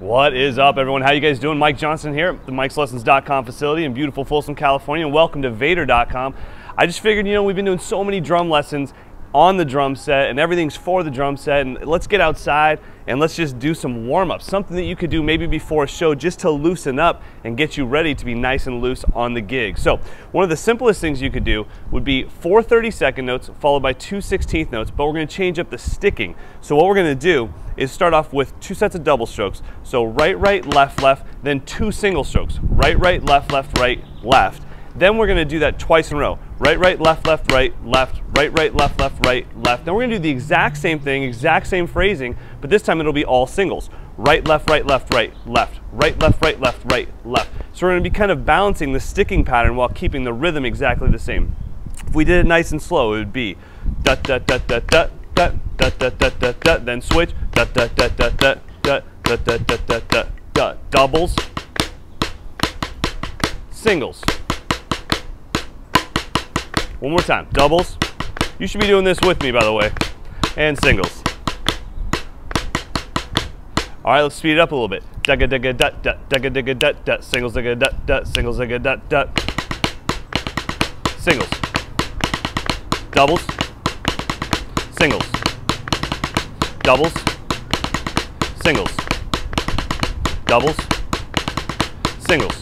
What is up, everyone? How you guys doing? Mike Johnston here at the Mike'sLessons.com facility in beautiful Folsom, California, and welcome to Vater.com. I just figured, you know, we've been doing so many drum lessons on the drum set and everything's for the drum set and let's get outside and let's just do some warm-ups something that you could do maybe before a show just to loosen up and get you ready to be nice and loose on the gig so one of the simplest things you could do would be four 30 second notes followed by two 16th notes but we're going to change up the sticking so what we're going to do is start off with two sets of double strokes so right right left left then two single strokes right right left left right left then we're gonna do that twice in a row. Right, right, left, left, right, left, right, right, left, left, right, left. Then we're gonna do the exact same thing, exact same phrasing, but this time it'll be all singles. Right, left, right, left, right, left, right, left, right, left, right, left. So we're gonna be kind of balancing the sticking pattern while keeping the rhythm exactly the same. If we did it nice and slow, it would be da da da da da da da da da da then switch da da da da da da da da da da da da doubles singles one more time, doubles. You should be doing this with me, by the way. And singles. All right, let's speed it up a little bit. Dugga dugga dut dut, dugga dugga dut dut, singles dugga dut dut, singles dugga dut dut. Singles. Doubles. Singles. Doubles. Singles. Doubles. Singles.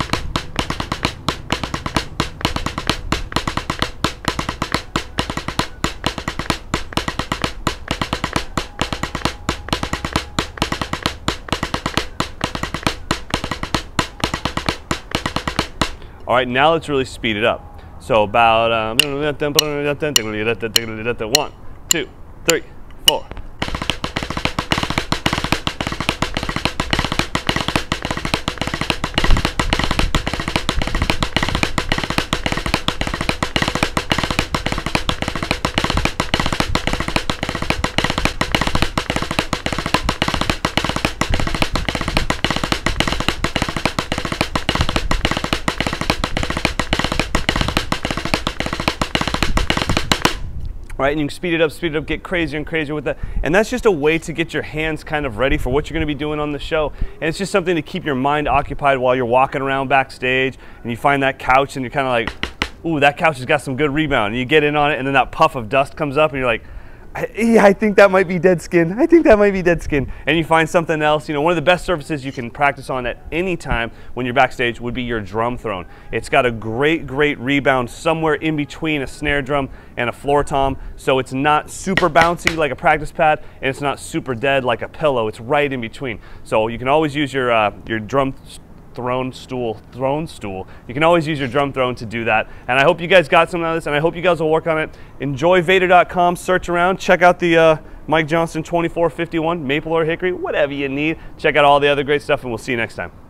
All right, now let's really speed it up. So about um, one, two, three, four. Right? And you can speed it up, speed it up, get crazier and crazier with that. And that's just a way to get your hands kind of ready for what you're gonna be doing on the show. And it's just something to keep your mind occupied while you're walking around backstage and you find that couch and you're kind of like, ooh, that couch has got some good rebound. And you get in on it and then that puff of dust comes up and you're like, I, I think that might be dead skin. I think that might be dead skin. And you find something else. You know, one of the best surfaces you can practice on at any time when you're backstage would be your drum throne. It's got a great, great rebound somewhere in between a snare drum and a floor tom. So it's not super bouncy like a practice pad, and it's not super dead like a pillow. It's right in between. So you can always use your, uh, your drum throne stool, throne stool. You can always use your drum throne to do that. And I hope you guys got some of this, and I hope you guys will work on it. Enjoy Vater.com, search around, check out the uh, Mike Johnston 2451, Maple or Hickory, whatever you need. Check out all the other great stuff, and we'll see you next time.